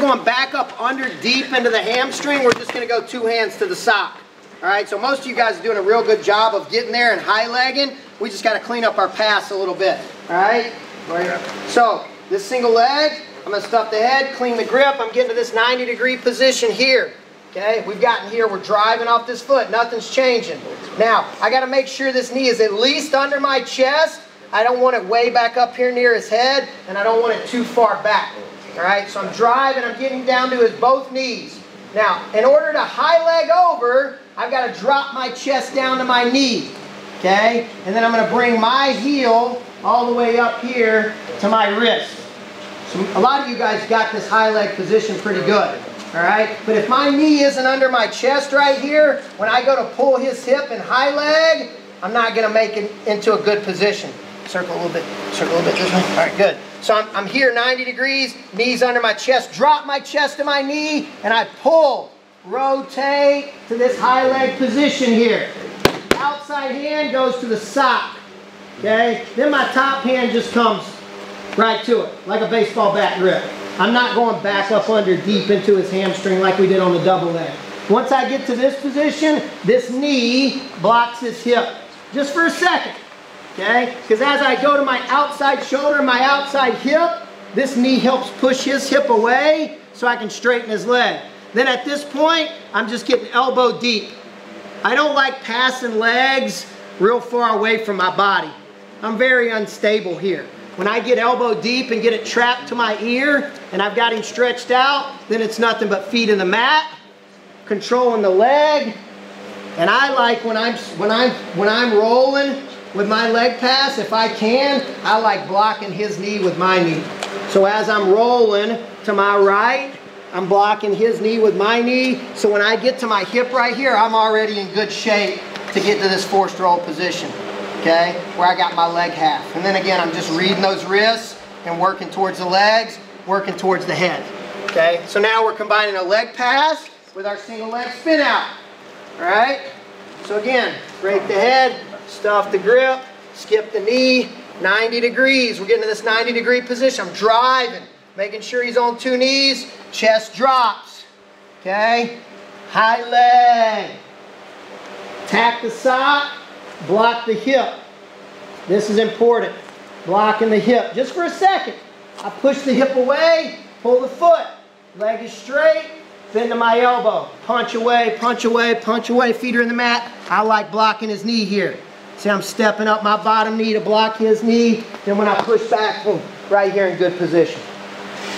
Going back up under deep into the hamstring, we're just going to go two hands to the sock. All right, so most of you guys are doing a real good job of getting there and high legging. We just got to clean up our pass a little bit. All right? So, this single leg, I'm going to stuff the head, clean the grip. I'm getting to this 90 degree position here. Okay, we've gotten here, we're driving off this foot, nothing's changing. Now, I got to make sure this knee is at least under my chest. I don't want it way back up here near his head, and I don't want it too far back. All right, so I'm driving, I'm getting down to his both knees. Now, in order to high leg over, I've got to drop my chest down to my knee. Okay, and then I'm going to bring my heel all the way up here to my wrist. So a lot of you guys got this high leg position pretty good. All right, but if my knee isn't under my chest right here, when I go to pull his hip and high leg, I'm not going to make it into a good position. Circle a little bit, circle a little bit this way. All right, good. So I'm, I'm here 90 degrees, knees under my chest, drop my chest to my knee, and I pull, rotate to this high leg position here. Outside hand goes to the sock, okay? Then my top hand just comes right to it, like a baseball bat grip. I'm not going back up under deep into his hamstring like we did on the double leg. Once I get to this position, this knee blocks his hip. Just for a second. Okay? Because as I go to my outside shoulder, my outside hip, this knee helps push his hip away so I can straighten his leg. Then at this point, I'm just getting elbow deep. I don't like passing legs real far away from my body. I'm very unstable here. When I get elbow deep and get it trapped to my ear and I've got him stretched out, then it's nothing but feet in the mat, controlling the leg. And I like when I'm when I'm when I'm rolling with my leg pass, if I can, I like blocking his knee with my knee. So as I'm rolling to my right, I'm blocking his knee with my knee. So when I get to my hip right here, I'm already in good shape to get to this forced roll position, okay? Where I got my leg half. And then again, I'm just reading those wrists and working towards the legs, working towards the head, okay? So now we're combining a leg pass with our single leg spin out, all right? So again, break the head, stuff the grip, skip the knee, 90 degrees. We're getting to this 90 degree position. I'm driving, making sure he's on two knees, chest drops. Okay? High leg. Tack the sock, block the hip. This is important. Blocking the hip. Just for a second. I push the hip away, pull the foot. Leg is straight, bend to my elbow. Punch away, punch away, punch away. Feet are in the mat. I like blocking his knee here. See, I'm stepping up my bottom knee to block his knee. Then when I push back, boom, right here in good position.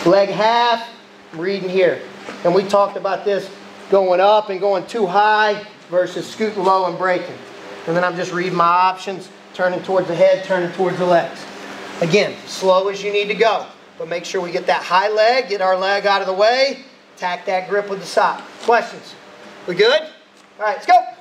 Leg half, I'm reading here. And we talked about this going up and going too high versus scooting low and breaking. And then I'm just reading my options, turning towards the head, turning towards the legs. Again, slow as you need to go. But make sure we get that high leg, get our leg out of the way, tack that grip with the sock. Questions? We good? All right, let's go.